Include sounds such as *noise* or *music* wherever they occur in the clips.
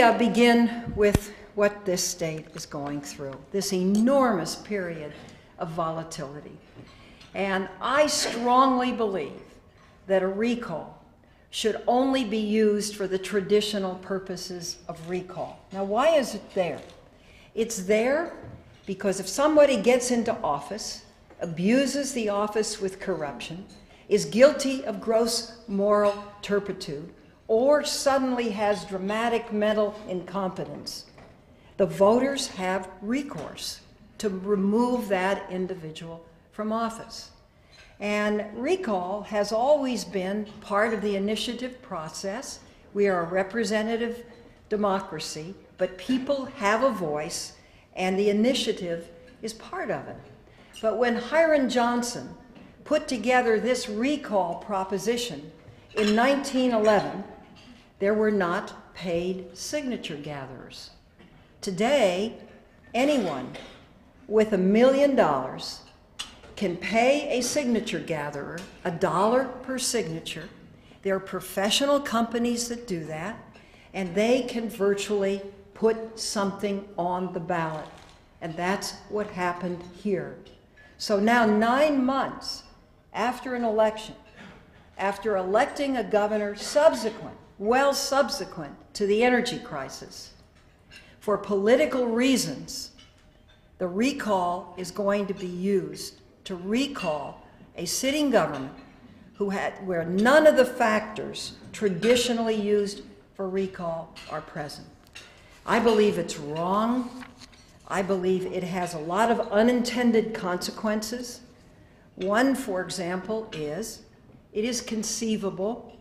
uh, begin with what this state is going through this enormous period of volatility. And I strongly believe that a recall should only be used for the traditional purposes of recall. Now, why is it there? It's there because if somebody gets into office, abuses the office with corruption, is guilty of gross moral turpitude, or suddenly has dramatic mental incompetence, the voters have recourse to remove that individual from office. And recall has always been part of the initiative process. We are a representative democracy, but people have a voice, and the initiative is part of it. But when Hiram Johnson put together this recall proposition in 1911, there were not paid signature gatherers. Today, anyone with a million dollars can pay a signature gatherer a dollar per signature. There are professional companies that do that, and they can virtually put something on the ballot. And that's what happened here. So now, nine months after an election, after electing a governor subsequent, well subsequent to the energy crisis, for political reasons, the recall is going to be used to recall a sitting government who had, where none of the factors traditionally used for recall are present. I believe it's wrong. I believe it has a lot of unintended consequences. One, for example, is it is conceivable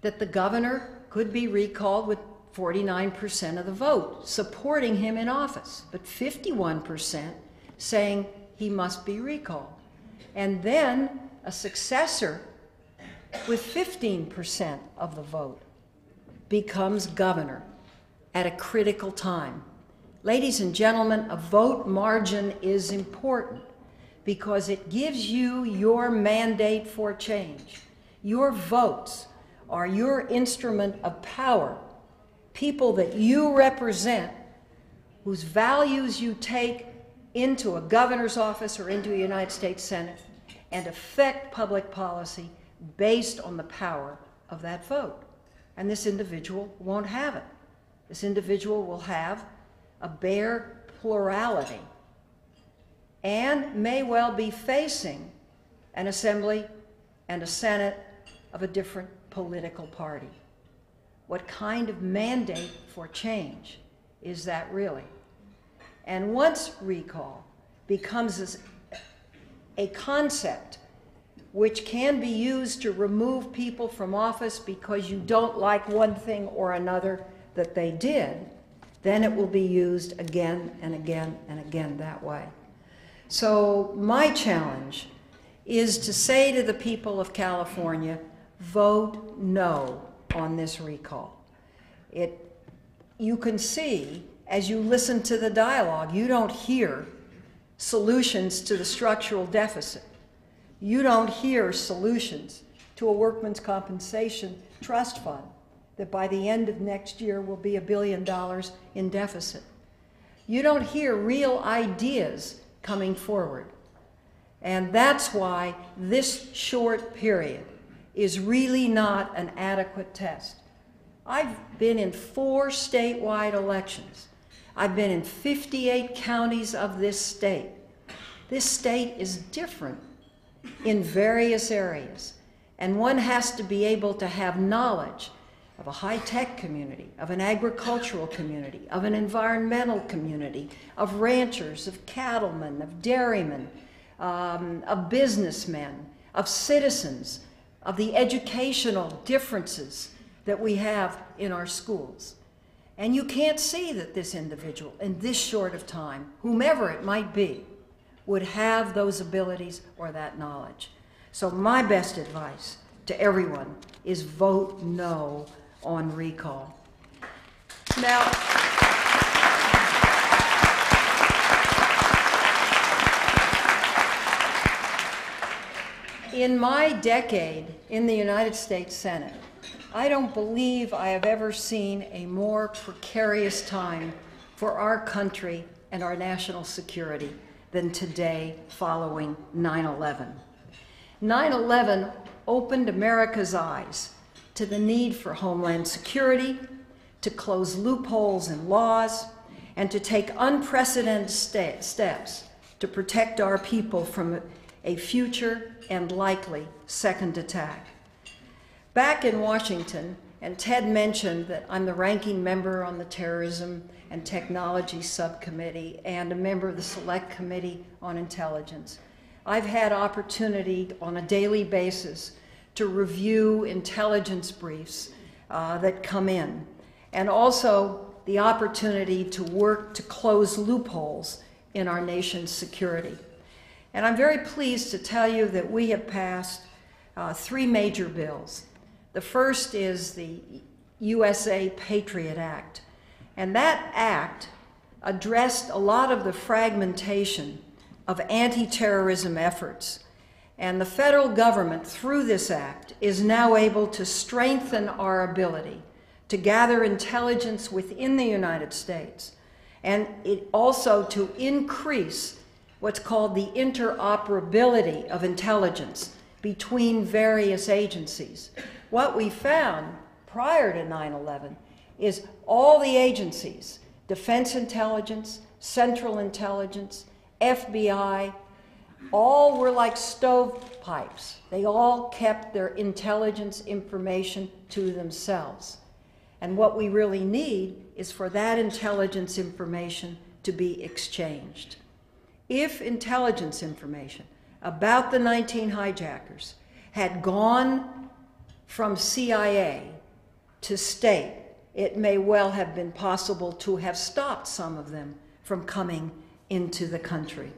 that the governor could be recalled with 49% of the vote supporting him in office, but 51% saying he must be recalled. And then a successor with 15% of the vote becomes governor at a critical time. Ladies and gentlemen, a vote margin is important because it gives you your mandate for change. Your votes are your instrument of power, people that you represent, whose values you take into a governor's office or into a United States Senate and affect public policy based on the power of that vote. And this individual won't have it. This individual will have a bare plurality and may well be facing an assembly and a senate of a different political party. What kind of mandate for change is that really? And once recall becomes a concept which can be used to remove people from office because you don't like one thing or another that they did, then it will be used again and again and again that way. So, my challenge is to say to the people of California vote no on this recall. It, you can see as you listen to the dialogue, you don't hear solutions to the structural deficit. You don't hear solutions to a workman's compensation trust fund that by the end of next year will be a billion dollars in deficit. You don't hear real ideas coming forward. And that's why this short period is really not an adequate test. I've been in four statewide elections. I've been in 58 counties of this state. This state is different in various areas, and one has to be able to have knowledge of a high tech community, of an agricultural community, of an environmental community, of ranchers, of cattlemen, of dairymen, um, of businessmen, of citizens, of the educational differences that we have in our schools. And you can't see that this individual, in this short of time, whomever it might be, would have those abilities or that knowledge. So, my best advice to everyone is vote no on recall. Now, in my decade in the United States Senate, I don't believe I have ever seen a more precarious time for our country and our national security than today following 9 11. 9 11 opened America's eyes to the need for homeland security, to close loopholes in laws, and to take unprecedented st- steps to protect our people from a future and likely second attack. Back in Washington, and Ted mentioned that I'm the ranking member on the Terrorism and Technology Subcommittee and a member of the Select Committee on Intelligence. I've had opportunity on a daily basis to review intelligence briefs uh, that come in, and also the opportunity to work to close loopholes in our nation's security. And I'm very pleased to tell you that we have passed uh, three major bills. The first is the USA Patriot Act. And that act addressed a lot of the fragmentation of anti terrorism efforts. And the federal government, through this act, is now able to strengthen our ability to gather intelligence within the United States and it also to increase what's called the interoperability of intelligence between various agencies. What we found prior to 9 11 is all the agencies Defense Intelligence, Central Intelligence, FBI all were like stovepipes. They all kept their intelligence information to themselves. And what we really need is for that intelligence information to be exchanged. If intelligence information about the 19 hijackers had gone from CIA to state, it may well have been possible to have stopped some of them from coming into the country.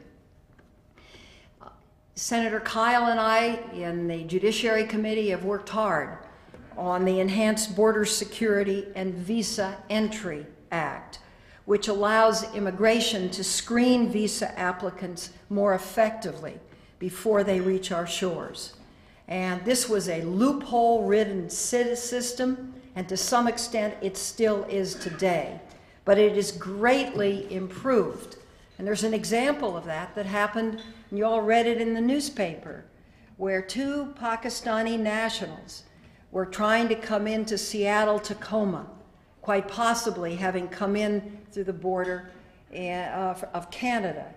Senator Kyl and I in the Judiciary Committee have worked hard on the Enhanced Border Security and Visa Entry Act, which allows immigration to screen visa applicants more effectively before they reach our shores. And this was a loophole ridden system, and to some extent it still is today. But it is greatly improved. And there's an example of that that happened, and you all read it in the newspaper, where two Pakistani nationals were trying to come into Seattle, Tacoma, quite possibly having come in through the border eh, of Canada.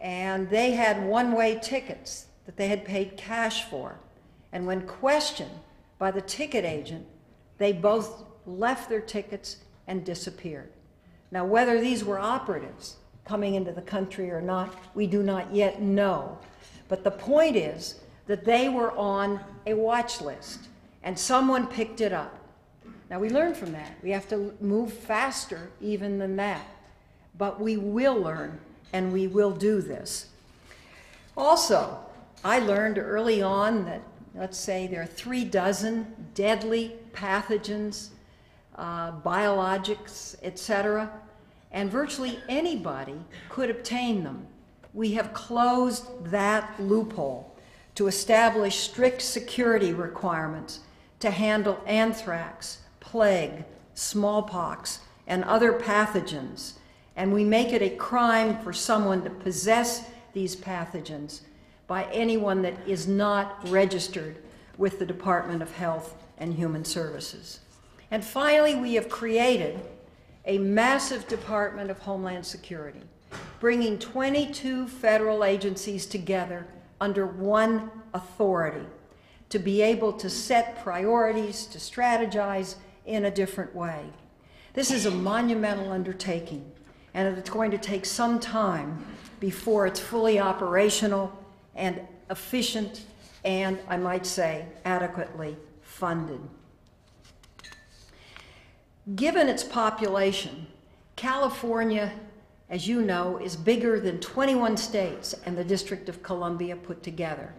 And they had one way tickets that they had paid cash for. And when questioned by the ticket agent, they both left their tickets and disappeared. Now, whether these were operatives coming into the country or not, we do not yet know. But the point is that they were on a watch list and someone picked it up. Now we learn from that. We have to move faster even than that. But we will learn and we will do this. Also, I learned early on that, let's say, there are three dozen deadly pathogens, uh, biologics, etc., and virtually anybody could obtain them. We have closed that loophole to establish strict security requirements to handle anthrax, plague, smallpox, and other pathogens, and we make it a crime for someone to possess these pathogens by anyone that is not registered with the Department of Health and Human Services. And finally, we have created a massive Department of Homeland Security, bringing 22 federal agencies together under one authority to be able to set priorities, to strategize in a different way. This is a monumental undertaking, and it's going to take some time before it's fully operational and efficient and, I might say, adequately funded. Given its population, California, as you know, is bigger than 21 states and the District of Columbia put together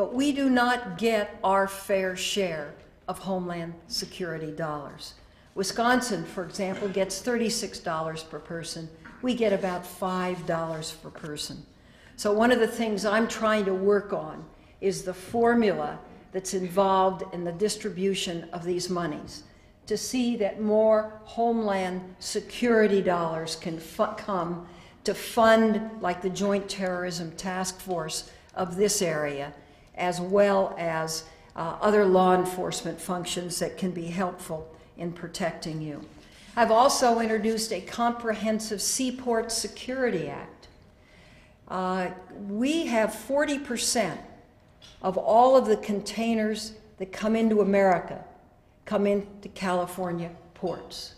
but we do not get our fair share of Homeland Security dollars. Wisconsin, for example, gets $36 per person. We get about $5 per person. So, one of the things I'm trying to work on is the formula that's involved in the distribution of these monies to see that more homeland security dollars can come to fund, like the Joint Terrorism Task Force of this area, as well as uh, other law enforcement functions that can be helpful in protecting you. I've also introduced a comprehensive Seaport Security Act. Uh, we have 40% of all of the containers that come into America come into California ports.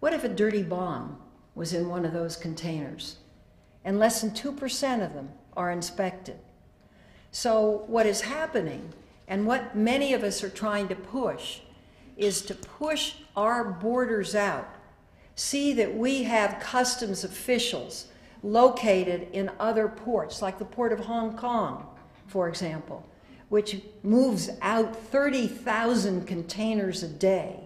What if a dirty bomb was in one of those containers? And less than 2% of them are inspected. So, what is happening, and what many of us are trying to push, is to push our borders out. See that we have customs officials located in other ports, like the Port of Hong Kong, for example, which moves out 30,000 containers a day,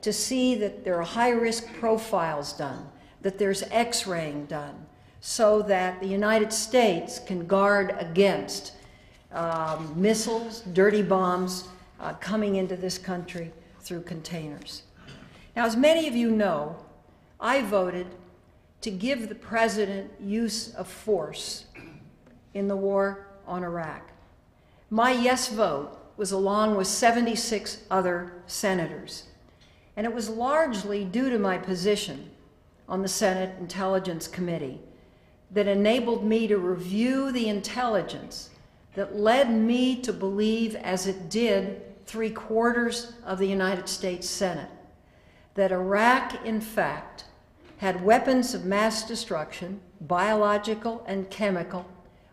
to see that there are high risk profiles done, that there's x raying done, so that the United States can guard against um, missiles, dirty bombs uh, coming into this country through containers. Now, as many of you know, I voted to give the president use of force in the war on Iraq. My yes vote was along with 76 other senators, and it was largely due to my position on the Senate Intelligence Committee that enabled me to review the intelligence that led me to believe, as it did three quarters of the United States Senate, that Iraq, in fact, had weapons of mass destruction, biological and chemical,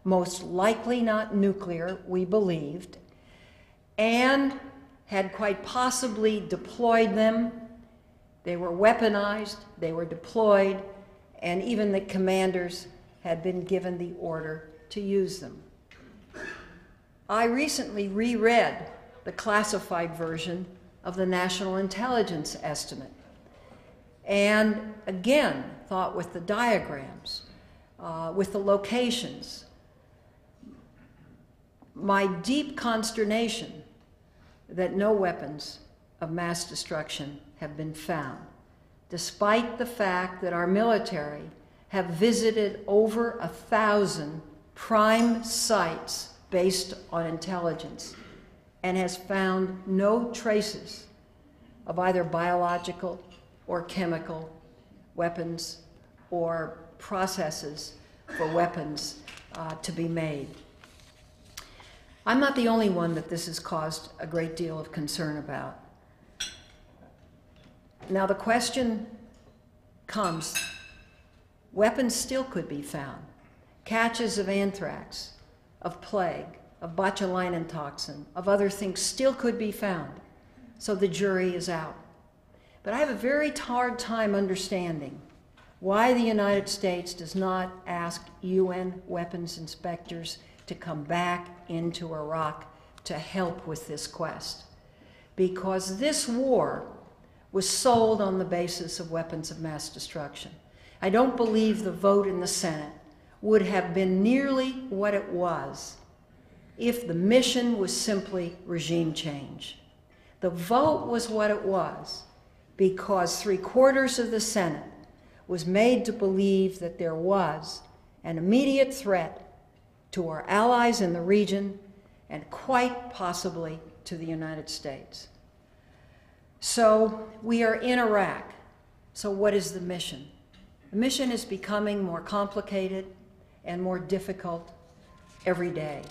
most likely not nuclear, we believed, and had quite possibly deployed them. They were weaponized, they were deployed, and even the commanders had been given the order to use them. I recently reread the classified version of the National Intelligence Estimate, and again thought with the diagrams, uh, with the locations, my deep consternation that no weapons of mass destruction have been found, despite the fact that our military have visited over a thousand prime sites based on intelligence and has found no traces of either biological or chemical weapons or processes for weapons uh, to be made. I'm not the only one that this has caused a great deal of concern about. Now, the question comes weapons still could be found. Catches of anthrax, of plague, of botulinum toxin, of other things still could be found. So the jury is out. But I have a very hard time understanding why the United States does not ask UN weapons inspectors to come back into Iraq to help with this quest. Because this war was sold on the basis of weapons of mass destruction. I don't believe the vote in the Senate would have been nearly what it was if the mission was simply regime change. The vote was what it was because three quarters of the Senate was made to believe that there was an immediate threat to our allies in the region, and quite possibly to the United States. So we are in Iraq. So, what is the mission? The mission is becoming more complicated and more difficult every day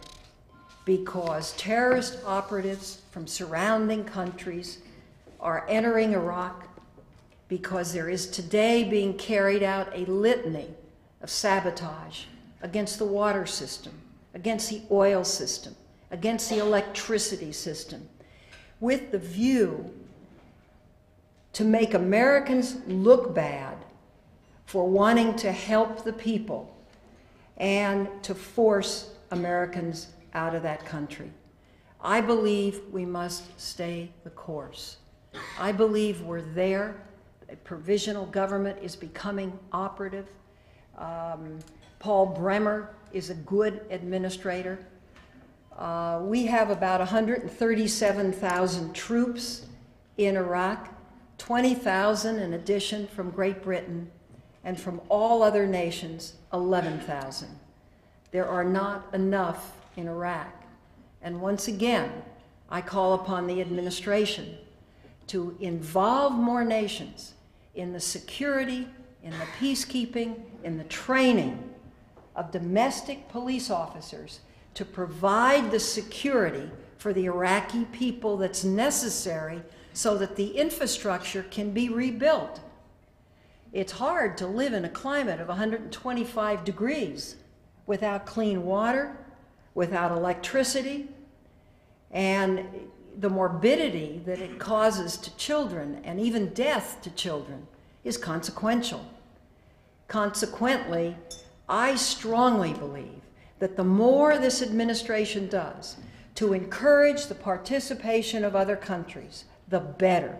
because terrorist operatives from surrounding countries are entering Iraq because there is today being carried out a litany of sabotage against the water system, against the oil system, against the electricity system, with the view to make Americans look bad for wanting to help the people and to force Americans out of that country. I believe we must stay the course. I believe we're there. A provisional government is becoming operative. Um, Paul Bremer is a good administrator. Uh, we have about 137,000 troops in Iraq, 20,000 in addition from Great Britain, and from all other nations, 11,000. There are not enough in Iraq. And once again, I call upon the administration to involve more nations in the security, in the peacekeeping, in the training of domestic police officers to provide the security for the Iraqi people that's necessary so that the infrastructure can be rebuilt. It's hard to live in a climate of 125 degrees without clean water, without electricity, and the morbidity that it causes to children and even death to children is consequential. Consequently, I strongly believe that the more this administration does to encourage the participation of other countries, the better.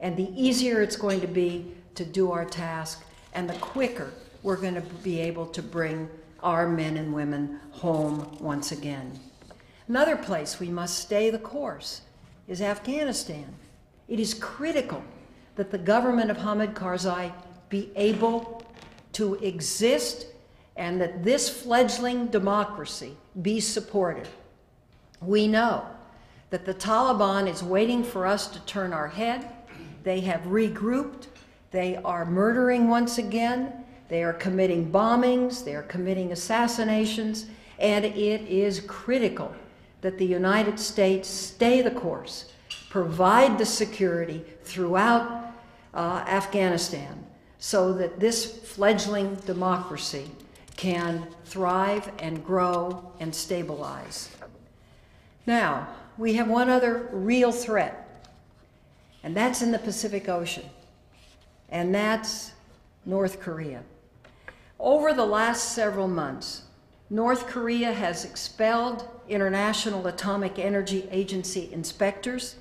And the easier it's going to be to do our task, and the quicker we're going to be able to bring our men and women home once again. Another place we must stay the course is Afghanistan. It is critical that the government of Hamid Karzai be able to exist and that this fledgling democracy be supported. We know that the Taliban is waiting for us to turn our head. They have regrouped. They are murdering once again. They are committing bombings. They are committing assassinations. And it is critical that the United States stay the course, provide the security throughout uh, Afghanistan so that this fledgling democracy can thrive and grow and stabilize. Now, we have one other real threat, and that's in the Pacific Ocean, and that's North Korea. Over the last several months, North Korea has expelled International Atomic Energy Agency inspectors.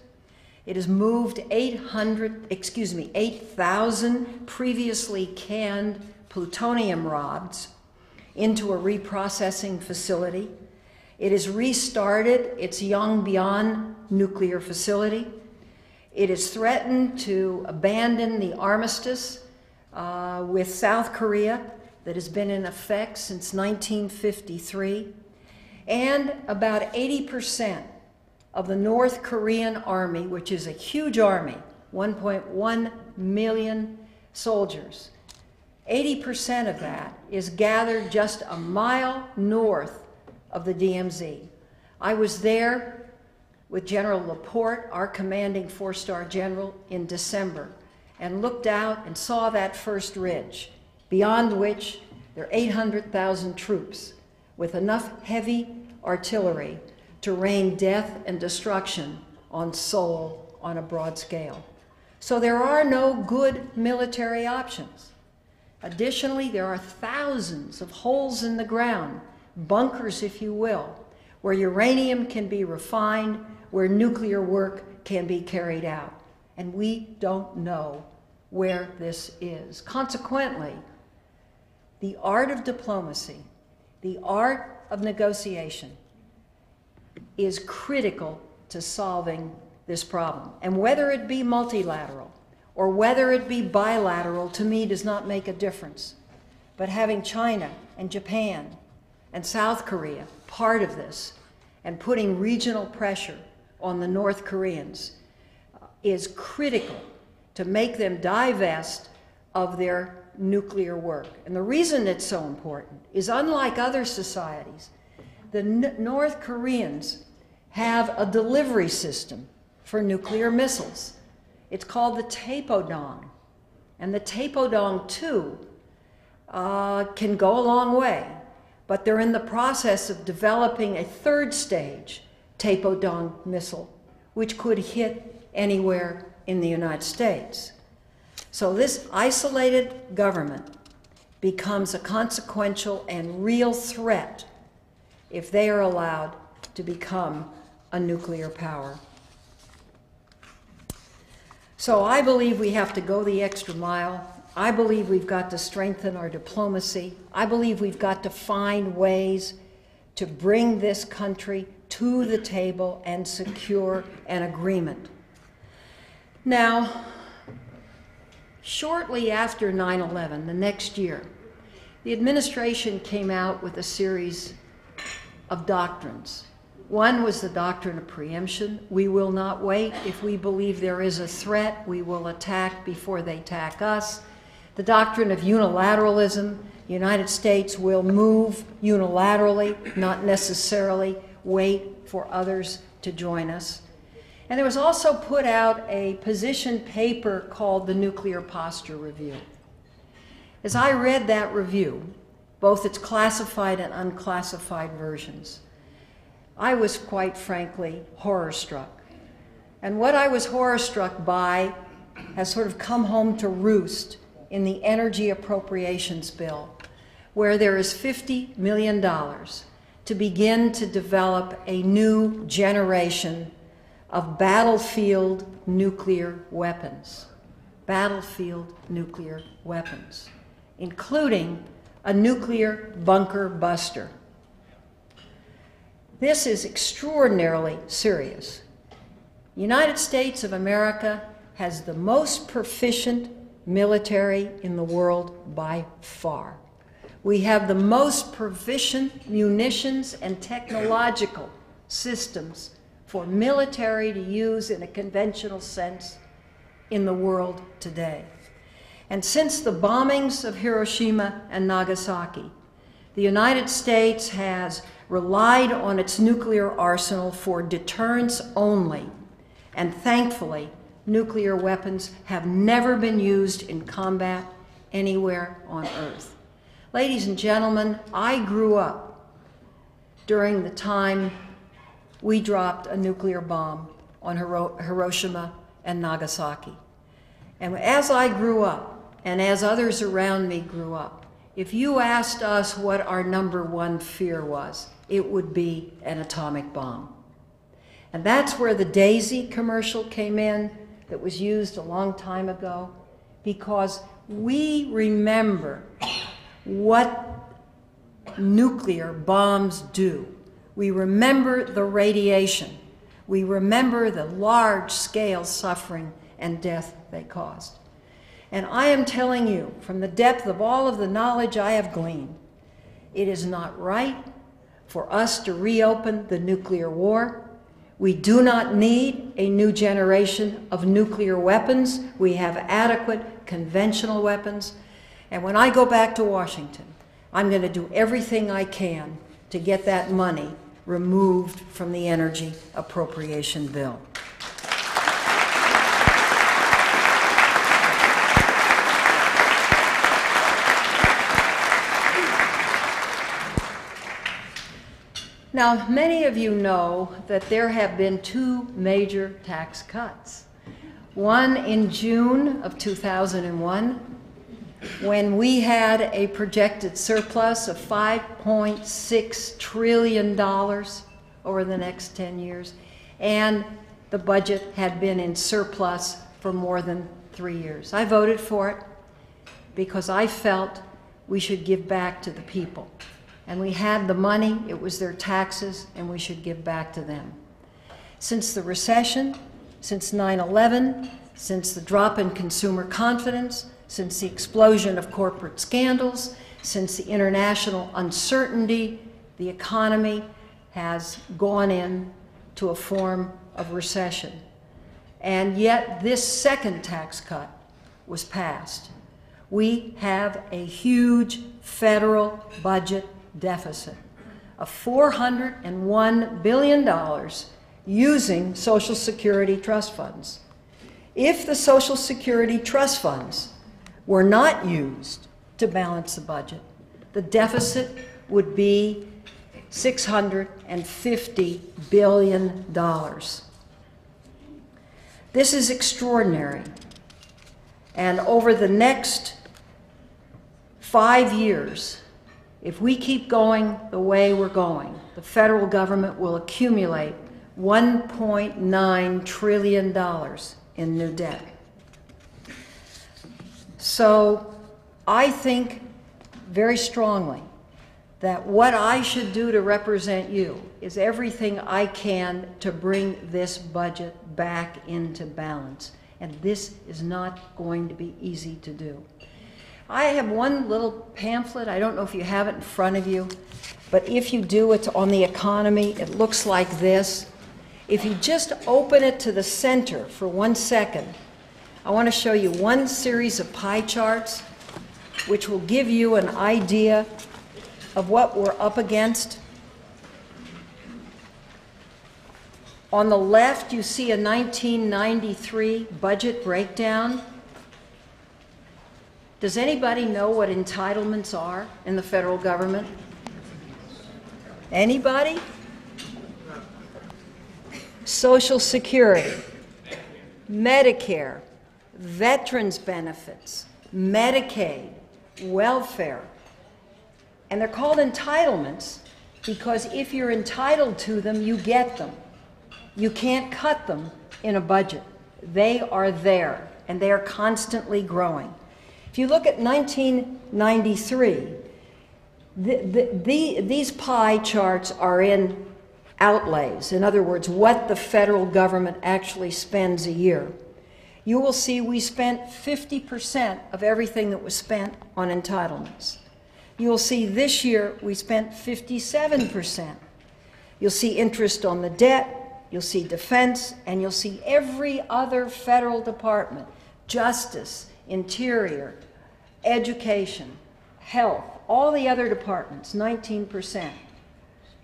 It has moved 800, excuse me, 8,000 previously canned plutonium rods into a reprocessing facility. It has restarted its Yongbyon nuclear facility. It is threatened to abandon the armistice uh, with South Korea that has been in effect since 1953. And about 80% of the North Korean army, which is a huge army, 1.1 million soldiers, 80% of that is gathered just a mile north of the DMZ. I was there with General LaPorte, our commanding four star general, in December, and looked out and saw that first ridge, beyond which there are 800,000 troops with enough heavy artillery to rain death and destruction on Seoul on a broad scale. So there are no good military options. Additionally, there are thousands of holes in the ground, bunkers, if you will, where uranium can be refined, where nuclear work can be carried out. And we don't know where this is. Consequently, the art of diplomacy, the art of negotiation, is critical to solving this problem. And whether it be multilateral, or whether it be bilateral, to me does not make a difference. But having China and Japan and South Korea part of this and putting regional pressure on the North Koreans uh, is critical to make them divest of their nuclear work. And the reason it's so important is unlike other societies, the N North Koreans have a delivery system for nuclear missiles. It's called the Taepodong. And the Taepodong 2 uh, can go a long way, but they're in the process of developing a third stage Taepodong missile, which could hit anywhere in the United States. So this isolated government becomes a consequential and real threat if they are allowed to become a nuclear power. So I believe we have to go the extra mile. I believe we've got to strengthen our diplomacy. I believe we've got to find ways to bring this country to the table and secure an agreement. Now, shortly after 9 11, the next year, the administration came out with a series of doctrines. One was the doctrine of preemption. We will not wait. If we believe there is a threat, we will attack before they attack us. The doctrine of unilateralism. The United States will move unilaterally, not necessarily wait for others to join us. And there was also put out a position paper called the Nuclear Posture Review. As I read that review, both its classified and unclassified versions, I was quite frankly horror struck. And what I was horror struck by has sort of come home to roost in the Energy Appropriations Bill, where there is $50 million to begin to develop a new generation of battlefield nuclear weapons. Battlefield nuclear weapons, including a nuclear bunker buster. This is extraordinarily serious. The United States of America has the most proficient military in the world by far. We have the most proficient munitions and technological systems for military to use in a conventional sense in the world today. And since the bombings of Hiroshima and Nagasaki, the United States has relied on its nuclear arsenal for deterrence only. And thankfully, nuclear weapons have never been used in combat anywhere on Earth. Ladies and gentlemen, I grew up during the time we dropped a nuclear bomb on Hiro- Hiroshima and Nagasaki. And as I grew up, and as others around me grew up, if you asked us what our number one fear was, it would be an atomic bomb. And that's where the Daisy commercial came in that was used a long time ago, because we remember what nuclear bombs do. We remember the radiation. We remember the large scale suffering and death they caused. And I am telling you, from the depth of all of the knowledge I have gleaned, it is not right for us to reopen the nuclear war. We do not need a new generation of nuclear weapons. We have adequate conventional weapons. And when I go back to Washington, I'm going to do everything I can to get that money removed from the energy appropriation bill. Now, many of you know that there have been two major tax cuts. One in June of 2001, when we had a projected surplus of $5.6 trillion over the next 10 years, and the budget had been in surplus for more than three years. I voted for it because I felt we should give back to the people. And we had the money, it was their taxes, and we should give back to them. Since the recession, since 9 11, since the drop in consumer confidence, since the explosion of corporate scandals, since the international uncertainty, the economy has gone in to a form of recession. And yet, this second tax cut was passed. We have a huge federal budget deficit of $401 billion using Social Security trust funds. If the Social Security trust funds were not used to balance the budget, the deficit would be $650 billion. This is extraordinary. And over the next five years, if we keep going the way we're going, the federal government will accumulate $1.9 trillion in new debt. So I think very strongly that what I should do to represent you is everything I can to bring this budget back into balance. And this is not going to be easy to do. I have one little pamphlet. I don't know if you have it in front of you, but if you do, it's on the economy. It looks like this. If you just open it to the center for one second, I want to show you one series of pie charts which will give you an idea of what we're up against. On the left, you see a 1993 budget breakdown. Does anybody know what entitlements are in the federal government? Anybody? Social Security, Medicare, veterans benefits, Medicaid, welfare, and they're called entitlements because if you're entitled to them, you get them. You can't cut them in a budget. They are there, and they are constantly growing. If you look at 1993, the, the, the, these pie charts are in outlays. In other words, what the federal government actually spends a year. You will see we spent 50% of everything that was spent on entitlements. You'll see this year we spent 57%. You'll see interest on the debt, you'll see defense, and you'll see every other federal department justice, interior, education, health, all the other departments, 19%.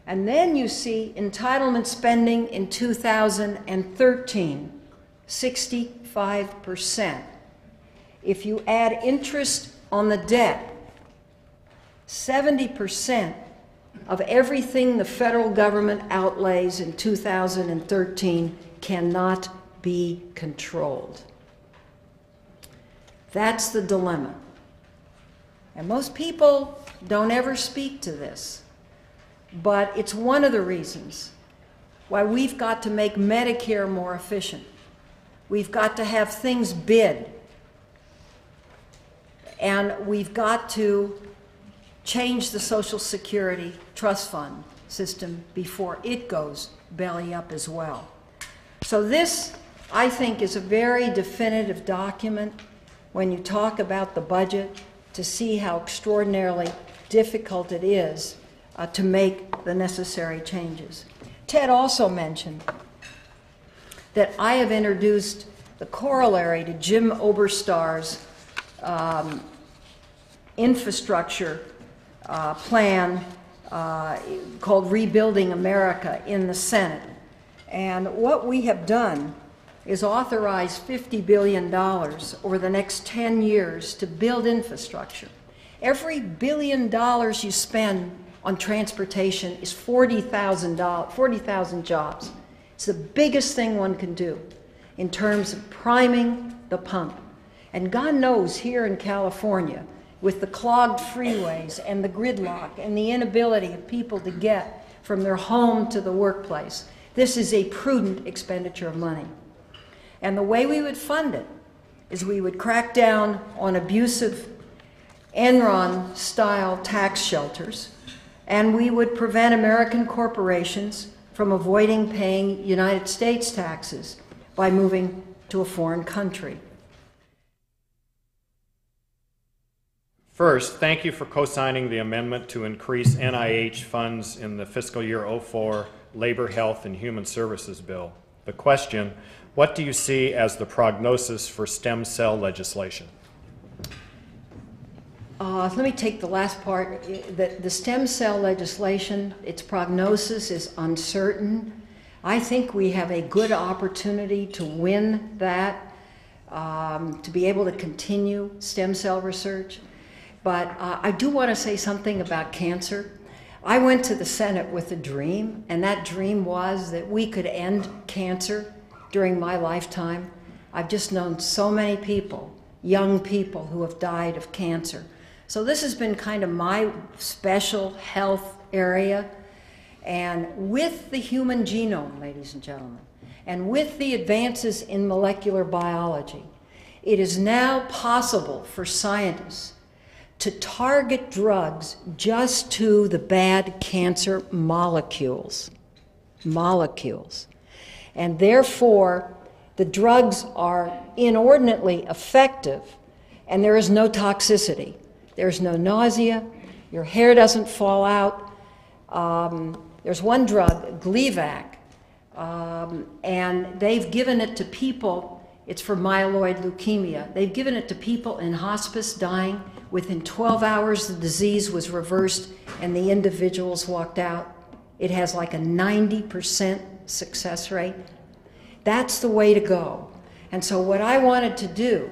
And then you see entitlement spending in 2013, 65%. If you add interest on the debt, 70% of everything the federal government outlays in 2013 cannot be controlled. That's the dilemma. And most people don't ever speak to this, but it's one of the reasons why we've got to make Medicare more efficient. We've got to have things bid. And we've got to change the Social Security trust fund system before it goes belly up as well. So this, I think, is a very definitive document when you talk about the budget to see how extraordinarily difficult it is uh, to make the necessary changes. Ted also mentioned that I have introduced the corollary to Jim Oberstar's um, infrastructure uh, plan uh, called Rebuilding America in the Senate. And what we have done is authorize $50 billion over the next 10 years to build infrastructure. Every billion dollars you spend on transportation is 40,000 40, jobs. It's the biggest thing one can do in terms of priming the pump. And God knows here in California, with the clogged freeways and the gridlock and the inability of people to get from their home to the workplace. This is a prudent expenditure of money. And the way we would fund it is we would crack down on abusive Enron style tax shelters, and we would prevent American corporations from avoiding paying United States taxes by moving to a foreign country. First, thank you for co-signing the amendment to increase NIH funds in the fiscal year 04 Labor, Health, and Human Services Bill. The question, what do you see as the prognosis for stem cell legislation? Uh, let me take the last part. The, the stem cell legislation, its prognosis is uncertain. I think we have a good opportunity to win that, um, to be able to continue stem cell research. But uh, I do want to say something about cancer. I went to the Senate with a dream, and that dream was that we could end cancer during my lifetime. I've just known so many people, young people, who have died of cancer. So this has been kind of my special health area. And with the human genome, ladies and gentlemen, and with the advances in molecular biology, it is now possible for scientists to target drugs just to the bad cancer molecules. Molecules. And therefore, the drugs are inordinately effective and there is no toxicity. There's no nausea, your hair doesn't fall out. Um, there's one drug, Gleevec, um, and they've given it to people. It's for myeloid leukemia. They've given it to people in hospice dying. Within 12 hours, the disease was reversed and the individuals walked out. It has like a 90% success rate. That's the way to go. And so, what I wanted to do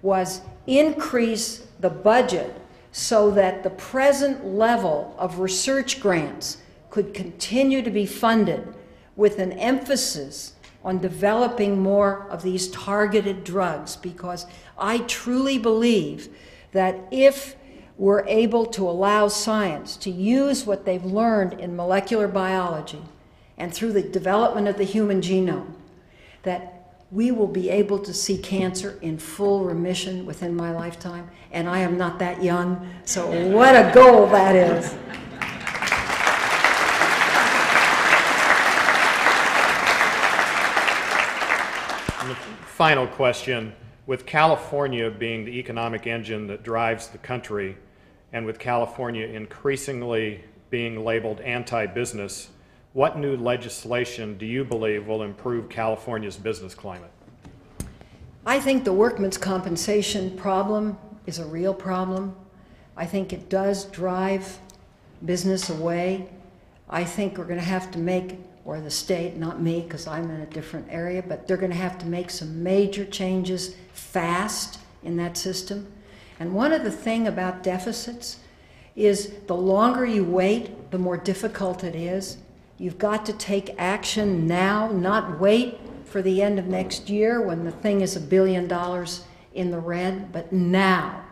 was increase the budget so that the present level of research grants could continue to be funded with an emphasis on developing more of these targeted drugs. Because I truly believe that if we're able to allow science to use what they've learned in molecular biology and through the development of the human genome, that we will be able to see cancer in full remission within my lifetime. And I am not that young, so what a goal that is. final question with California being the economic engine that drives the country, and with California increasingly being labeled anti business, what new legislation do you believe will improve California's business climate? I think the workman's compensation problem is a real problem. I think it does drive business away. I think we're going to have to make, or the state, not me because I'm in a different area, but they're going to have to make some major changes fast in that system. And one of the thing about deficits is the longer you wait, the more difficult it is. You've got to take action now, not wait for the end of next year when the thing is a billion dollars in the red, but now.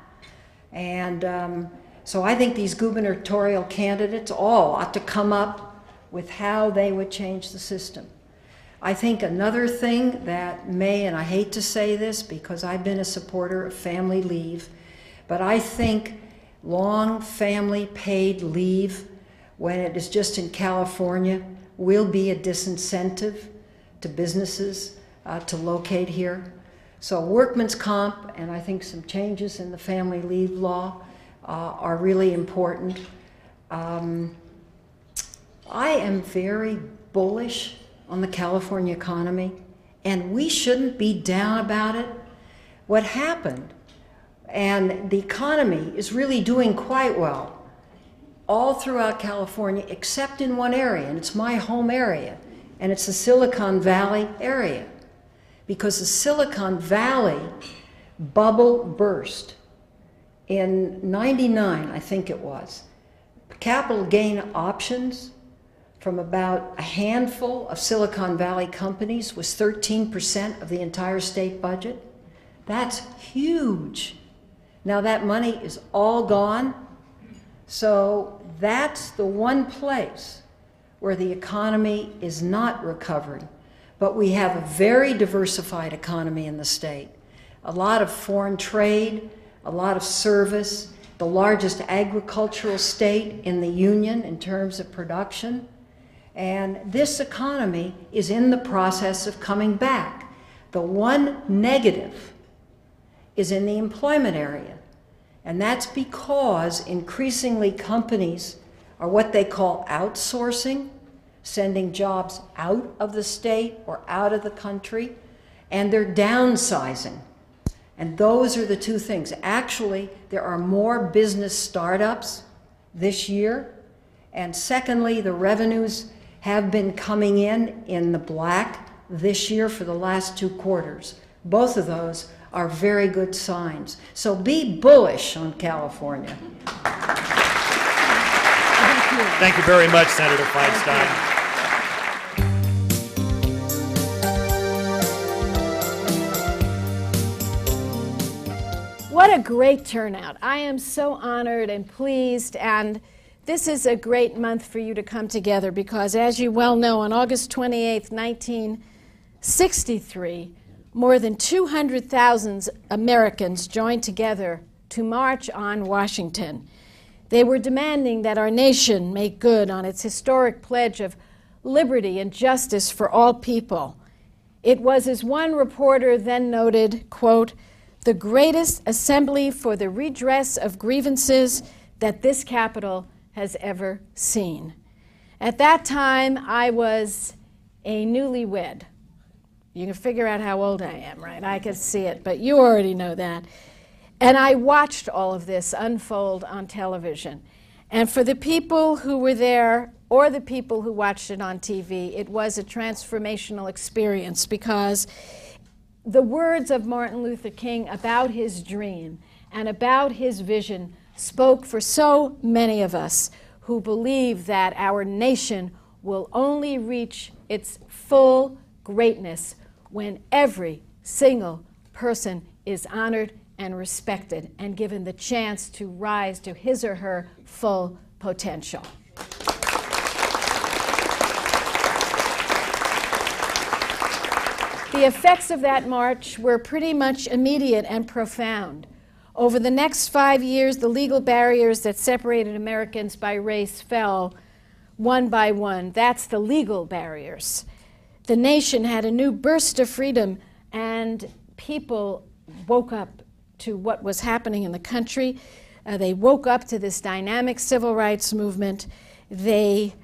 And um, so I think these gubernatorial candidates all ought to come up with how they would change the system. I think another thing that may, and I hate to say this because I've been a supporter of family leave, but I think long family paid leave when it is just in California will be a disincentive to businesses uh, to locate here. So workman's comp and I think some changes in the family leave law uh, are really important. Um, I am very bullish on the California economy and we shouldn't be down about it. What happened and the economy is really doing quite well all throughout California, except in one area, and it's my home area, and it's the Silicon Valley area. Because the Silicon Valley bubble burst in 99, I think it was. Capital gain options from about a handful of Silicon Valley companies was 13% of the entire state budget. That's huge. Now that money is all gone. So that's the one place where the economy is not recovering. But we have a very diversified economy in the state. A lot of foreign trade, a lot of service, the largest agricultural state in the union in terms of production. And this economy is in the process of coming back. The one negative is in the employment area. And that's because increasingly companies are what they call outsourcing, sending jobs out of the state or out of the country, and they're downsizing. And those are the two things. Actually, there are more business startups this year. And secondly, the revenues have been coming in in the black this year for the last two quarters. Both of those are very good signs. So be bullish on California. Thank you very much, Senator Feinstein. What a great turnout. I am so honored and pleased, and this is a great month for you to come together because, as you well know, on August 28, 1963, more than 200,000 Americans joined together to march on Washington. They were demanding that our nation make good on its historic pledge of liberty and justice for all people. It was, as one reporter then noted, quote, the greatest assembly for the redress of grievances that this capital has ever seen. At that time, I was a newlywed. You can figure out how old I am, right? I can see it, but you already know that. And I watched all of this unfold on television. And for the people who were there or the people who watched it on TV, it was a transformational experience because the words of Martin Luther King about his dream and about his vision spoke for so many of us who believe that our nation will only reach its full greatness when every single person is honored and respected and given the chance to rise to his or her full potential. The effects of that march were pretty much immediate and profound. Over the next five years, the legal barriers that separated Americans by race fell one by one. That's the legal barriers. The nation had a new burst of freedom, and people woke up to what was happening in the country. Uh, they woke up to this dynamic civil rights movement. They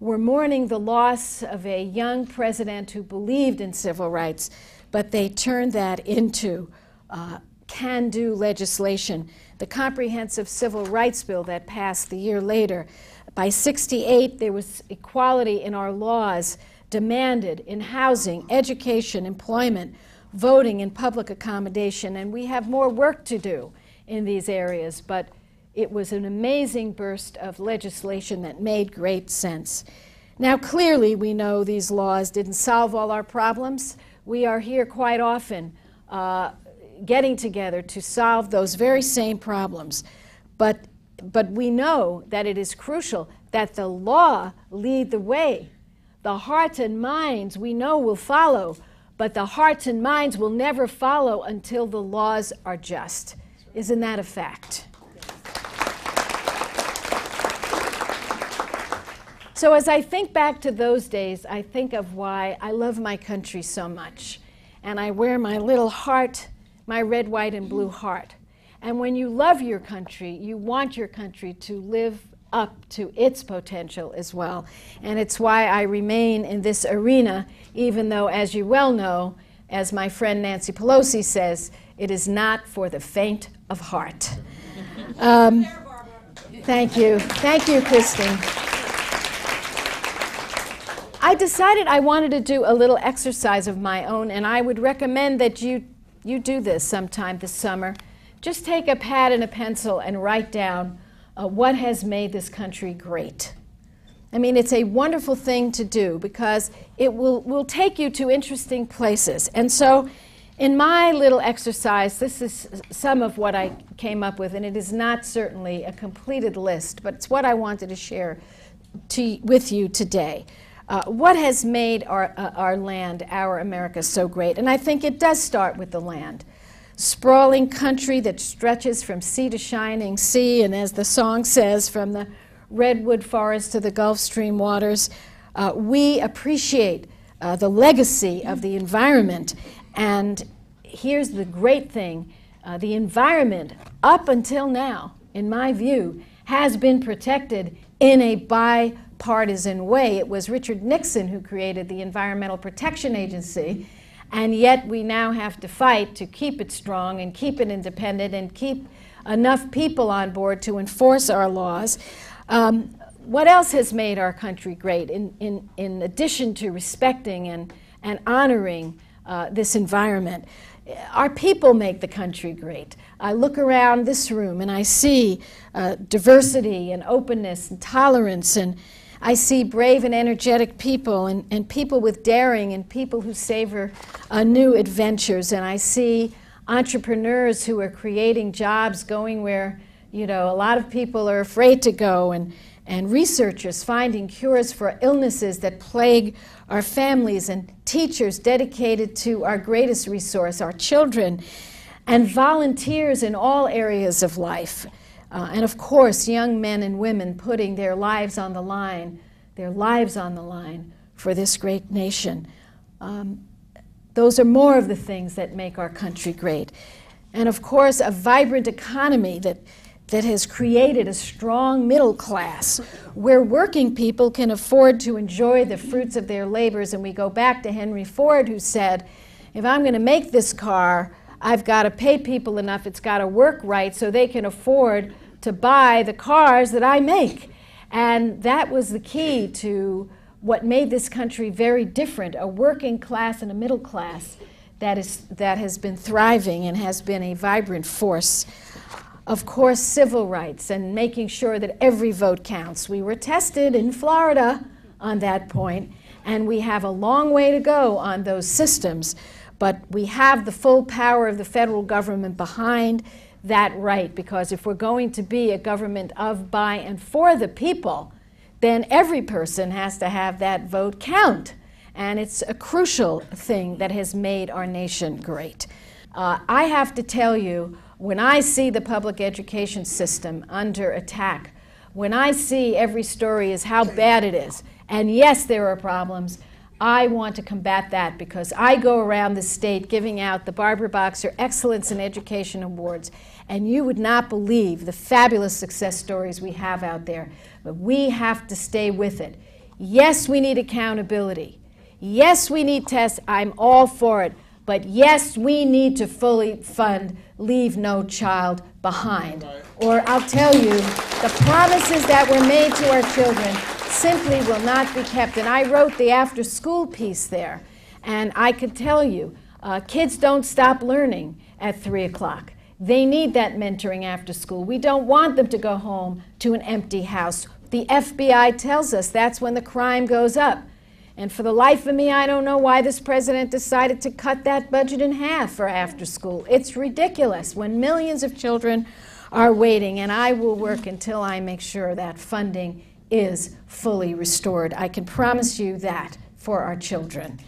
were mourning the loss of a young president who believed in civil rights, but they turned that into uh, can do legislation. The Comprehensive Civil Rights Bill that passed the year later. By 68, there was equality in our laws demanded in housing, education, employment, voting, and public accommodation. And we have more work to do in these areas, but it was an amazing burst of legislation that made great sense. Now, clearly, we know these laws didn't solve all our problems. We are here quite often uh, getting together to solve those very same problems. But, but we know that it is crucial that the law lead the way. The hearts and minds we know will follow, but the hearts and minds will never follow until the laws are just. Isn't that a fact? So, as I think back to those days, I think of why I love my country so much. And I wear my little heart my red, white, and blue heart. And when you love your country, you want your country to live up to its potential as well. And it's why I remain in this arena, even though, as you well know, as my friend Nancy Pelosi says, it is not for the faint of heart. *laughs* Um, thank you. Thank you, Christine. I decided I wanted to do a little exercise of my own, and I would recommend that you you do this sometime this summer. Just take a pad and a pencil and write down uh, what has made this country great. I mean, it's a wonderful thing to do because it will, will take you to interesting places. And so, in my little exercise, this is some of what I came up with, and it is not certainly a completed list, but it's what I wanted to share to, with you today. Uh, what has made our, uh, our land, our America, so great? And I think it does start with the land. Sprawling country that stretches from sea to shining sea, and as the song says, from the redwood forest to the Gulf Stream waters. Uh, we appreciate uh, the legacy of the environment. And here's the great thing uh, the environment, up until now, in my view, has been protected in a bipartisan way. It was Richard Nixon who created the Environmental Protection Agency, and yet we now have to fight to keep it strong and keep it independent and keep enough people on board to enforce our laws. Um, what else has made our country great in, in, in addition to respecting and, and honoring uh, this environment? Our people make the country great. I look around this room and I see uh, diversity and openness and tolerance and, I see brave and energetic people and, and people with daring and people who savor uh, new adventures. And I see entrepreneurs who are creating jobs going where, you know, a lot of people are afraid to go and, and researchers finding cures for illnesses that plague our families and teachers dedicated to our greatest resource, our children. and volunteers in all areas of life. Uh, and of course, young men and women putting their lives on the line, their lives on the line for this great nation. Um, those are more of the things that make our country great. And of course, a vibrant economy that, that has created a strong middle class where working people can afford to enjoy the fruits of their labors. And we go back to Henry Ford, who said, if I'm going to make this car, I've got to pay people enough, it's got to work right so they can afford to buy the cars that I make. And that was the key to what made this country very different a working class and a middle class that, is, that has been thriving and has been a vibrant force. Of course, civil rights and making sure that every vote counts. We were tested in Florida on that point, and we have a long way to go on those systems. But we have the full power of the federal government behind that right, because if we're going to be a government of, by, and for the people, then every person has to have that vote count. And it's a crucial thing that has made our nation great. Uh, I have to tell you, when I see the public education system under attack, when I see every story is how bad it is, and yes, there are problems, I want to combat that because I go around the state giving out the Barbara Boxer Excellence in Education Awards, and you would not believe the fabulous success stories we have out there. But we have to stay with it. Yes, we need accountability. Yes, we need tests. I'm all for it. But yes, we need to fully fund Leave No Child Behind. Or I'll tell you, the promises that were made to our children simply will not be kept. And I wrote the after school piece there. And I can tell you, uh, kids don't stop learning at 3 o'clock. They need that mentoring after school. We don't want them to go home to an empty house. The FBI tells us that's when the crime goes up. And for the life of me, I don't know why this president decided to cut that budget in half for after school. It's ridiculous when millions of children are waiting, and I will work until I make sure that funding is fully restored. I can promise you that for our children.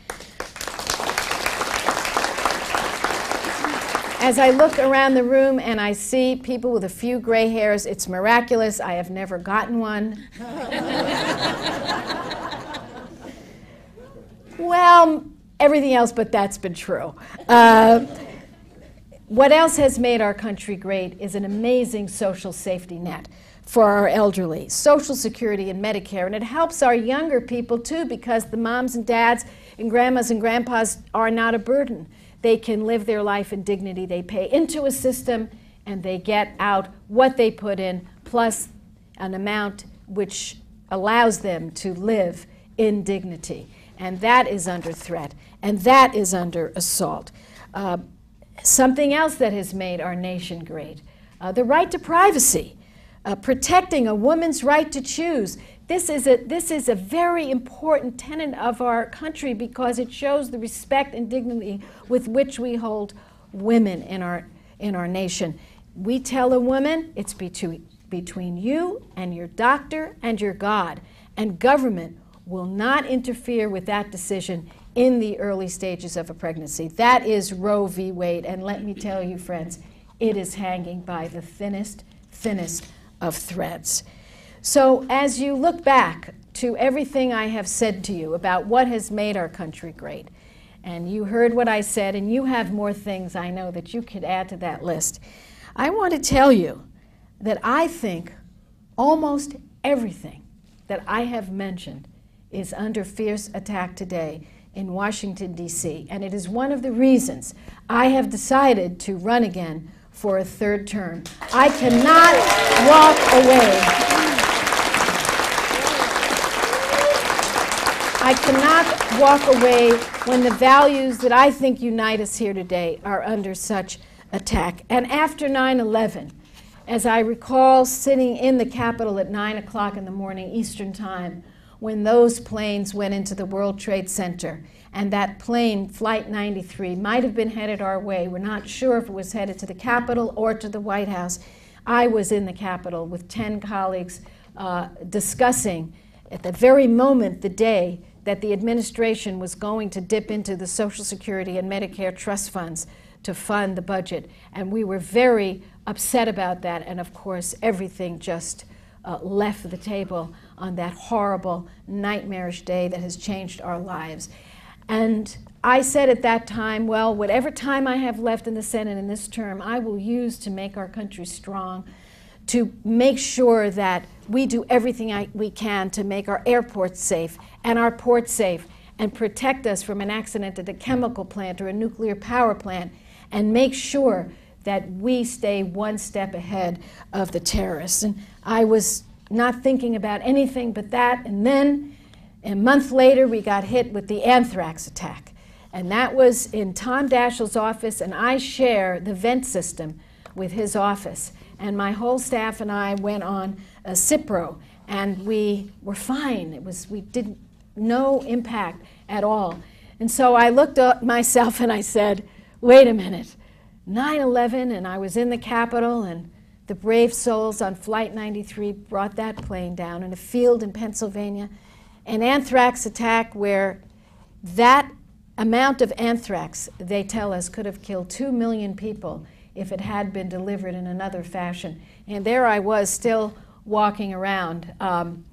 As I look around the room and I see people with a few gray hairs, it's miraculous. I have never gotten one. well, everything else but that's been true. Uh, what else has made our country great is an amazing social safety net for our elderly, Social Security and Medicare. And it helps our younger people too because the moms and dads and grandmas and grandpas are not a burden. They can live their life in dignity. They pay into a system and they get out what they put in plus an amount which allows them to live in dignity. And that is under threat and that is under assault. Uh, something else that has made our nation great uh, the right to privacy uh, protecting a woman's right to choose. This is, a, this is a very important tenet of our country because it shows the respect and dignity with which we hold women in our, in our nation. We tell a woman it's between, between you and your doctor and your God, and government will not interfere with that decision in the early stages of a pregnancy. That is Roe v. Wade, and let me tell you, friends, it is hanging by the thinnest, thinnest of threads. So, as you look back to everything I have said to you about what has made our country great, and you heard what I said, and you have more things I know that you could add to that list, I want to tell you that I think almost everything that I have mentioned is under fierce attack today in Washington, D.C., and it is one of the reasons I have decided to run again for a third term. I cannot walk away. I cannot walk away when the values that I think unite us here today are under such attack. And after 9 11, as I recall sitting in the Capitol at 9 o'clock in the morning Eastern Time, when those planes went into the World Trade Center and that plane, Flight 93, might have been headed our way. We're not sure if it was headed to the Capitol or to the White House. I was in the Capitol with 10 colleagues uh, discussing at the very moment, the day, that the administration was going to dip into the Social Security and Medicare trust funds to fund the budget. And we were very upset about that. And of course, everything just uh, left the table on that horrible, nightmarish day that has changed our lives. And I said at that time, well, whatever time I have left in the Senate in this term, I will use to make our country strong, to make sure that we do everything I, we can to make our airports safe and our ports safe and protect us from an accident at a chemical plant or a nuclear power plant and make sure that we stay one step ahead of the terrorists. And I was not thinking about anything but that. And then a month later, we got hit with the anthrax attack. And that was in Tom Daschle's office, and I share the vent system with his office. And my whole staff and I went on a Cipro, and we were fine. It was, we didn't, no impact at all. And so I looked at myself and I said, wait a minute, 9 11, and I was in the Capitol, and the brave souls on Flight 93 brought that plane down in a field in Pennsylvania. An anthrax attack where that amount of anthrax, they tell us, could have killed 2 million people if it had been delivered in another fashion. And there I was, still walking around. Um,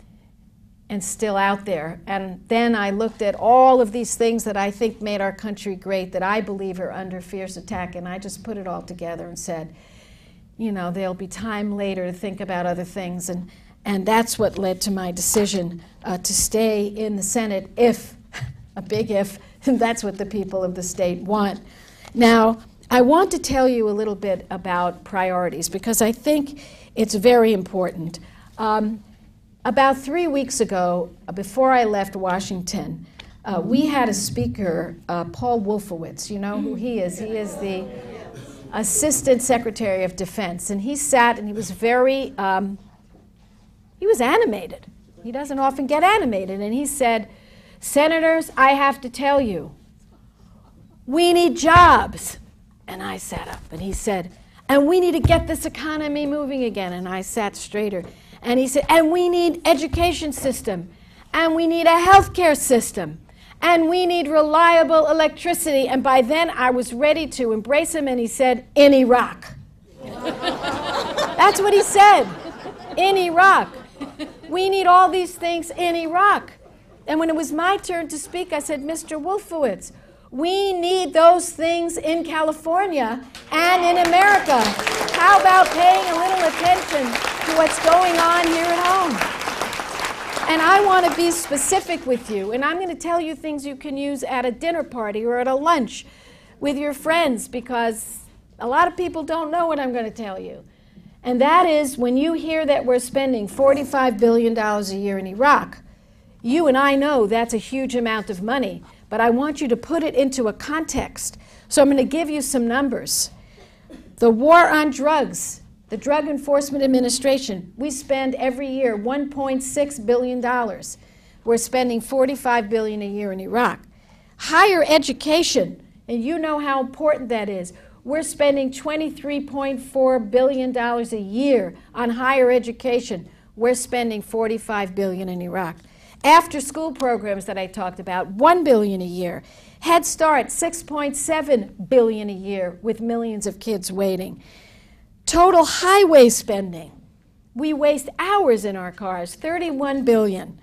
and still out there. And then I looked at all of these things that I think made our country great, that I believe are under fierce attack, and I just put it all together and said, you know, there'll be time later to think about other things. And, and that's what led to my decision uh, to stay in the Senate if, a big if, *laughs* that's what the people of the state want. Now, I want to tell you a little bit about priorities because I think it's very important. Um, about three weeks ago, uh, before I left Washington, uh, we had a speaker, uh, Paul Wolfowitz. You know who he is? He is the Assistant Secretary of Defense. And he sat and he was very, um, he was animated. He doesn't often get animated. And he said, Senators, I have to tell you, we need jobs. And I sat up and he said, and we need to get this economy moving again. And I sat straighter. And he said, and we need education system, and we need a healthcare system, and we need reliable electricity. And by then I was ready to embrace him, and he said, in Iraq. *laughs* That's what he said. In Iraq. We need all these things in Iraq. And when it was my turn to speak, I said, Mr. Wolfowitz, we need those things in California and in America. How about paying a little attention to what's going on here at home? And I want to be specific with you, and I'm going to tell you things you can use at a dinner party or at a lunch with your friends because a lot of people don't know what I'm going to tell you. And that is when you hear that we're spending $45 billion a year in Iraq, you and I know that's a huge amount of money but I want you to put it into a context. So I'm going to give you some numbers. The war on drugs, the Drug Enforcement Administration, we spend every year $1.6 billion. We're spending 45 billion a year in Iraq. Higher education, and you know how important that is. We're spending $23.4 billion a year on higher education. We're spending 45 billion in Iraq. After school programs that I talked about, 1 billion a year. Head Start, 6.7 billion a year with millions of kids waiting. Total highway spending. We waste hours in our cars, 31 billion.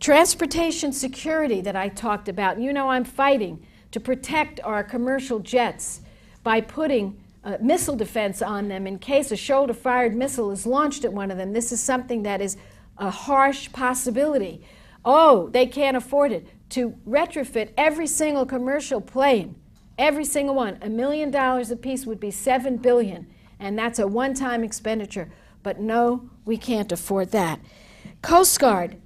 Transportation security that I talked about. You know I'm fighting to protect our commercial jets by putting uh, missile defense on them in case a shoulder fired missile is launched at one of them. This is something that is a harsh possibility. Oh, they can't afford it. To retrofit every single commercial plane, every single one, a million dollars a piece would be seven billion, and that's a one-time expenditure. But no, we can't afford that. Coast Guard,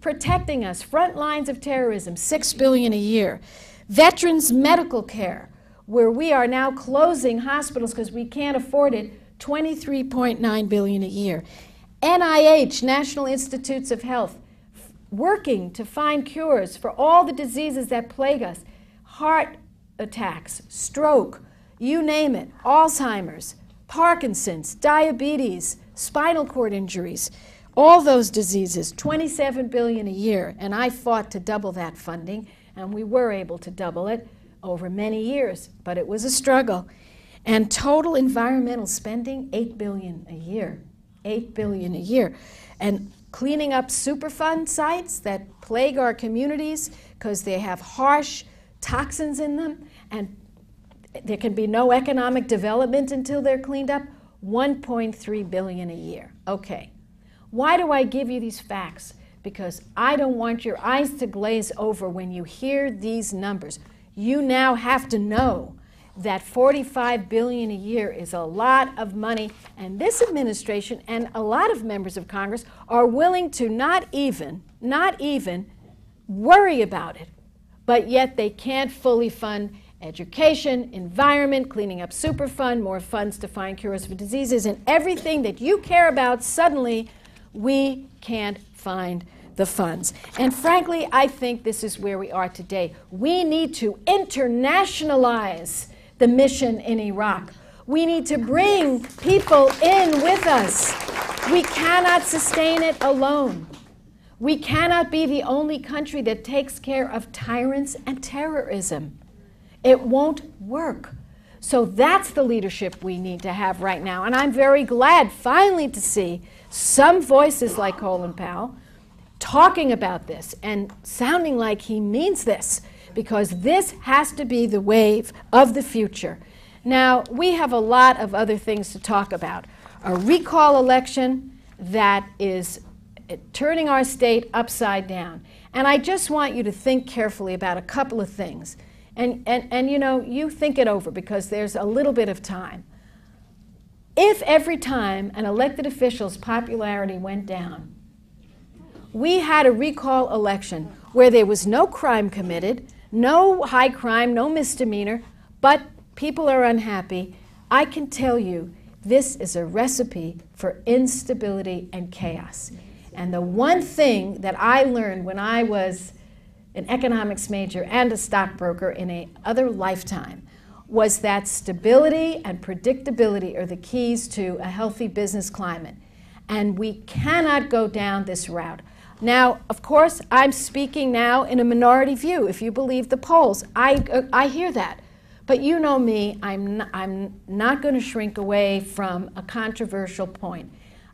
protecting us, front lines of terrorism, six billion a year. Veterans medical care, where we are now closing hospitals because we can't afford it, 23.9 billion a year. NIH, National Institutes of Health, working to find cures for all the diseases that plague us heart attacks, stroke, you name it, Alzheimer's, Parkinson's, diabetes, spinal cord injuries, all those diseases, 27 billion a year, and I fought to double that funding, and we were able to double it. Over many years, but it was a struggle. And total environmental spending, 8 billion a year. 8 billion a year. And cleaning up Superfund sites that plague our communities because they have harsh toxins in them and there can be no economic development until they're cleaned up 1.3 billion a year okay why do i give you these facts because i don't want your eyes to glaze over when you hear these numbers you now have to know that 45 billion a year is a lot of money and this administration and a lot of members of congress are willing to not even not even worry about it but yet they can't fully fund education, environment, cleaning up Superfund, more funds to find cures for diseases, and everything that you care about, suddenly we can't find the funds. And frankly, I think this is where we are today. We need to internationalize the mission in Iraq. We need to bring people in with us. We cannot sustain it alone. We cannot be the only country that takes care of tyrants and terrorism. It won't work. So that's the leadership we need to have right now. And I'm very glad finally to see some voices like Colin Powell talking about this and sounding like he means this because this has to be the wave of the future. Now, we have a lot of other things to talk about. A recall election that is turning our state upside down. And I just want you to think carefully about a couple of things. And, and, and you know, you think it over because there's a little bit of time. If every time an elected official's popularity went down, we had a recall election where there was no crime committed, no high crime, no misdemeanor, but people are unhappy, I can tell you this is a recipe for instability and chaos. And the one thing that I learned when I was an economics major and a stockbroker in a other lifetime was that stability and predictability are the keys to a healthy business climate. And we cannot go down this route. Now, of course, I'm speaking now in a minority view. If you believe the polls, I, uh, I hear that. But you know me, I'm not, I'm not going to shrink away from a controversial point.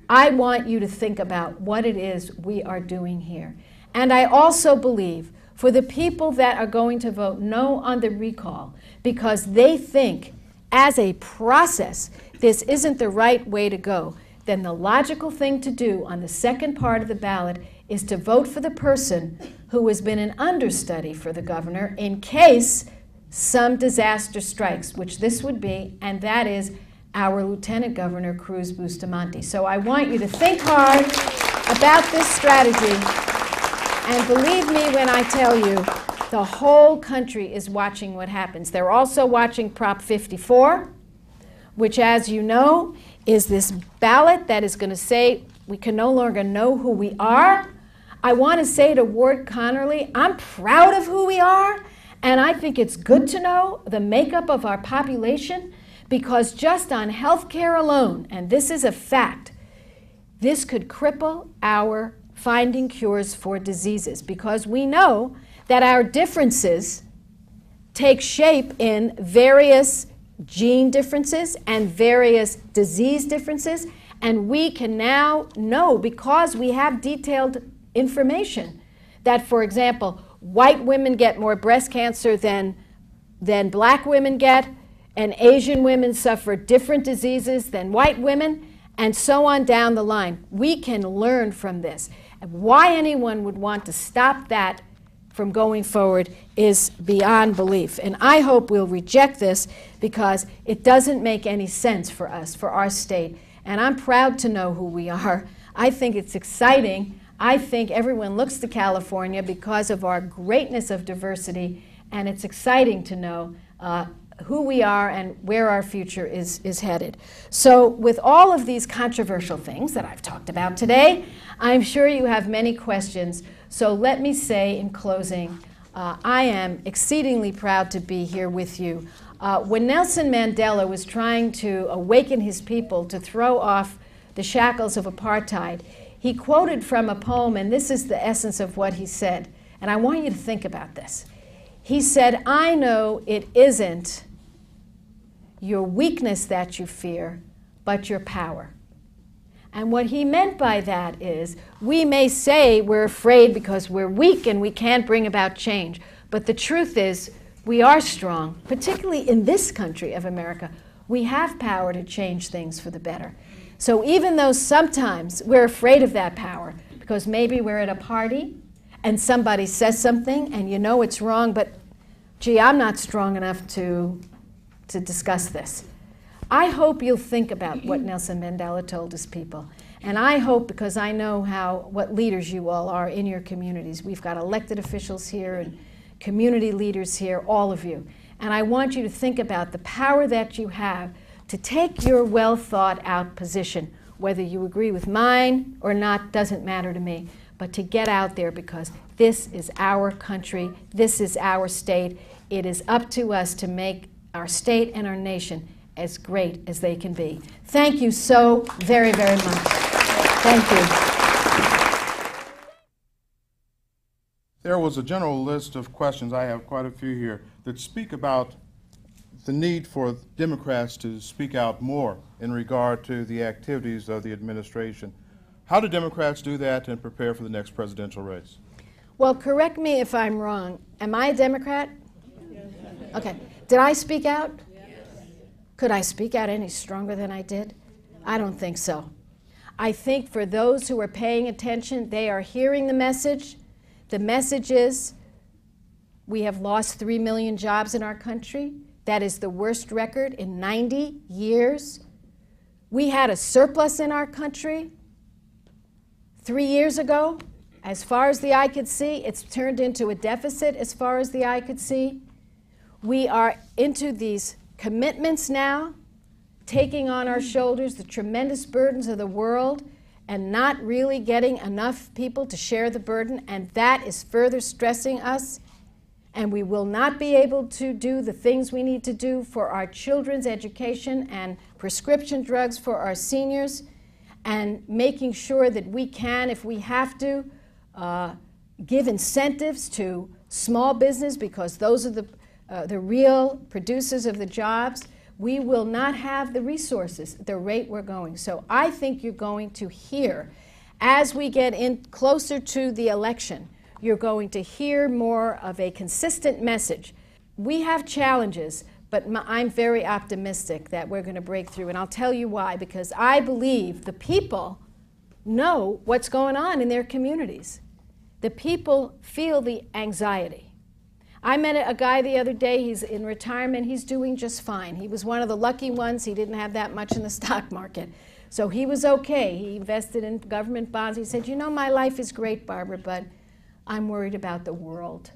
I want you to think about what it is we are doing here. And I also believe for the people that are going to vote no on the recall because they think as a process this isn't the right way to go, then the logical thing to do on the second part of the ballot is to vote for the person who has been an understudy for the governor in case some disaster strikes, which this would be, and that is our Lieutenant Governor Cruz Bustamante. So I want you to think hard about this strategy. And believe me when I tell you, the whole country is watching what happens. They're also watching Prop 54, which, as you know, is this ballot that is going to say we can no longer know who we are. I want to say to Ward Connerly, I'm proud of who we are, and I think it's good to know the makeup of our population because just on health care alone, and this is a fact, this could cripple our finding cures for diseases because we know that our differences take shape in various gene differences and various disease differences. And we can now know because we have detailed information that, for example, white women get more breast cancer than, than black women get, and Asian women suffer different diseases than white women, and so on down the line. We can learn from this. And why anyone would want to stop that from going forward is beyond belief. And I hope we'll reject this because it doesn't make any sense for us, for our state. And I'm proud to know who we are. I think it's exciting. I think everyone looks to California because of our greatness of diversity, and it's exciting to know uh, who we are and where our future is, is headed. So, with all of these controversial things that I've talked about today, I'm sure you have many questions. So, let me say in closing, uh, I am exceedingly proud to be here with you. Uh, when Nelson Mandela was trying to awaken his people to throw off the shackles of apartheid, he quoted from a poem, and this is the essence of what he said. And I want you to think about this. He said, I know it isn't your weakness that you fear, but your power. And what he meant by that is we may say we're afraid because we're weak and we can't bring about change. But the truth is, we are strong, particularly in this country of America. We have power to change things for the better. So even though sometimes we're afraid of that power, because maybe we're at a party and somebody says something and you know it's wrong, but gee, I'm not strong enough to, to discuss this. I hope you'll think about what Nelson Mandela told his people. And I hope, because I know how what leaders you all are in your communities. We've got elected officials here and community leaders here, all of you. And I want you to think about the power that you have to take your well thought out position, whether you agree with mine or not, doesn't matter to me, but to get out there because this is our country, this is our state. It is up to us to make our state and our nation as great as they can be. Thank you so very, very much. Thank you. There was a general list of questions, I have quite a few here, that speak about the need for Democrats to speak out more in regard to the activities of the administration. How do Democrats do that and prepare for the next presidential race? Well, correct me if I'm wrong. Am I a Democrat? Okay. Did I speak out? Could I speak out any stronger than I did? I don't think so. I think for those who are paying attention, they are hearing the message. The message is we have lost 3 million jobs in our country. That is the worst record in 90 years. We had a surplus in our country three years ago. As far as the eye could see, it's turned into a deficit as far as the eye could see. We are into these commitments now, taking on our shoulders the tremendous burdens of the world and not really getting enough people to share the burden, and that is further stressing us and we will not be able to do the things we need to do for our children's education and prescription drugs for our seniors, and making sure that we can, if we have to, uh, give incentives to small business because those are the, uh, the real producers of the jobs. We will not have the resources the rate we're going. So I think you're going to hear, as we get in closer to the election, you're going to hear more of a consistent message. We have challenges, but I'm very optimistic that we're going to break through. And I'll tell you why because I believe the people know what's going on in their communities. The people feel the anxiety. I met a guy the other day, he's in retirement, he's doing just fine. He was one of the lucky ones, he didn't have that much in the *laughs* stock market. So he was okay. He invested in government bonds. He said, You know, my life is great, Barbara, but I'm worried about the world.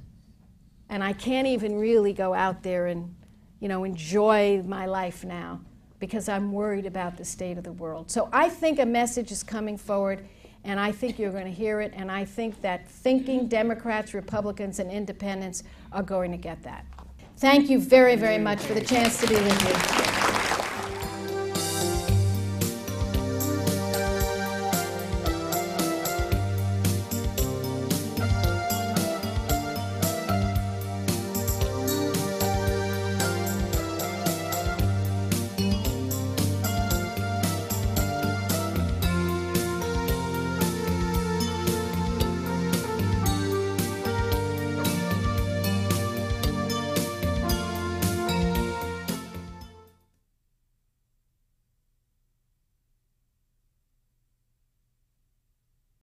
And I can't even really go out there and, you know, enjoy my life now because I'm worried about the state of the world. So I think a message is coming forward, and I think you're going to hear it, and I think that thinking Democrats, Republicans, and independents are going to get that. Thank you very, very much for the chance to be with you.